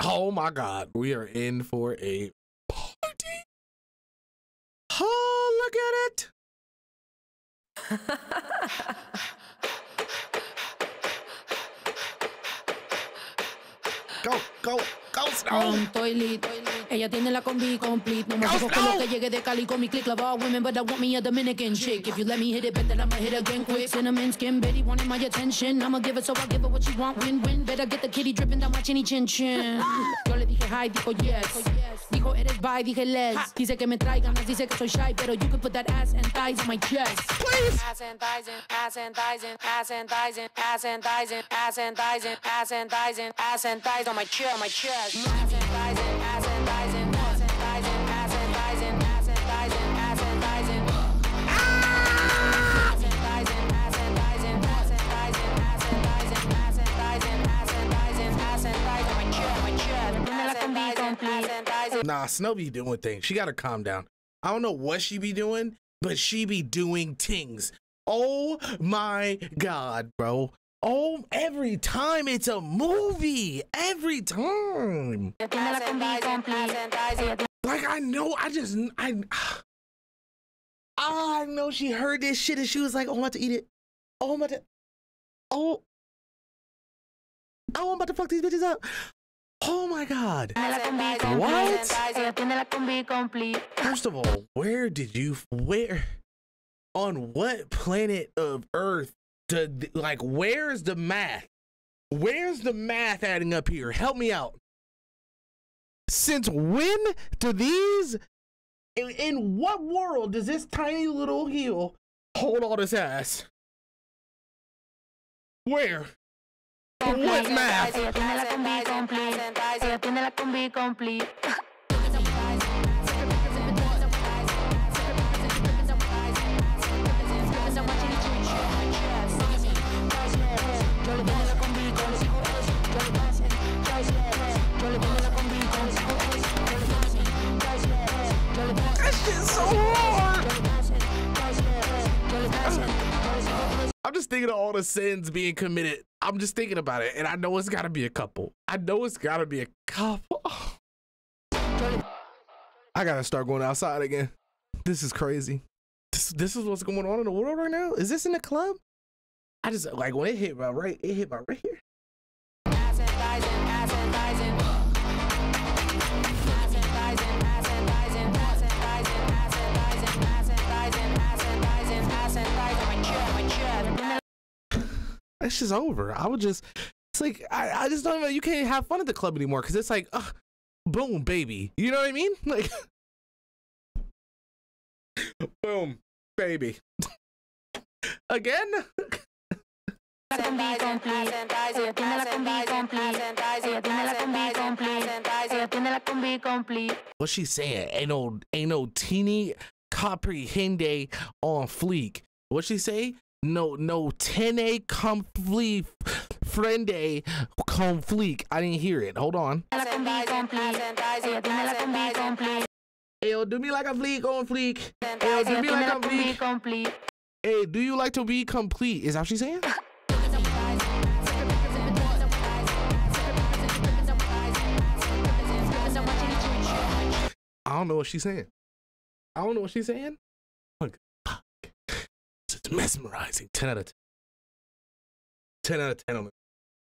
Oh my God, we are in for a party. Oh, look at it. go, go, go, Snow. Um, estoy lit. Ella tiene la combi complete. No me Go, fijo con lo que llegue de Cali con mi click. Love all women, but I want me a Dominican chick. If you let me hit it, bet that I'ma hit again quick. Cinnamon skin, Betty wanted my attention. I'ma give it, so I give her what she want. Win win. Better get the kitty dripping down my chinny chin chin. Yo le dije hi, dijo yes. Dijo eres bi, dije les. Dice que me trae ganas, dice que soy shy, pero you can put that ass and thighs in my chest. Please. Ass and thighs and ass and thighs and ass and thighs and ass and thighs and ass and thighs and ass and thighs and ass and thighs on my chair, my chest. Ass and thighs and Nah, Snow be doing things. She gotta calm down. I don't know what she be doing, but she be doing things. Oh my god, bro. Oh, every time it's a movie. Every time. Like I know, I just I I know she heard this shit and she was like, "Oh, I'm about to eat it. Oh, I'm about to. Oh, oh, I'm about to fuck these bitches up. Oh my god. la combi complete. What? Ella tiene la combi complete. First of all, where did you where on what planet of Earth did like where's the math? Where's the math adding up here? Help me out. Since when do these in, in what world does this tiny little heel hold all this ass? Where? What math? I can be complete. I'm just thinking of all the sins being committed I'm just thinking about it, and I know it's got to be a couple. I know it's got to be a couple. I gotta start going outside again. This is crazy. This this is what's going on in the world right now. Is this in the club? I just like when it hit my right, it hit my right here. It's just over. I would just. It's like I, I just don't even. You can't have fun at the club anymore because it's like, uh, boom, baby. You know what I mean? Like, boom, baby. Again? What's she saying? Ain't no, ain't no teeny comprehende on fleek. What she say? No, no 10a complete friend a fleek. I didn't hear it. Hold on. La combi complete. Ella tiene la combi complete. Hey, do me like a fleek on fleek. Hey, do me like a combi fleek. complete. Hey, do you like to be complete? Is that what she's saying? I don't know what she's saying. I don't know what she's saying. Look, fuck. Mesmerizing. 10 out of 10. 10 out of 10 on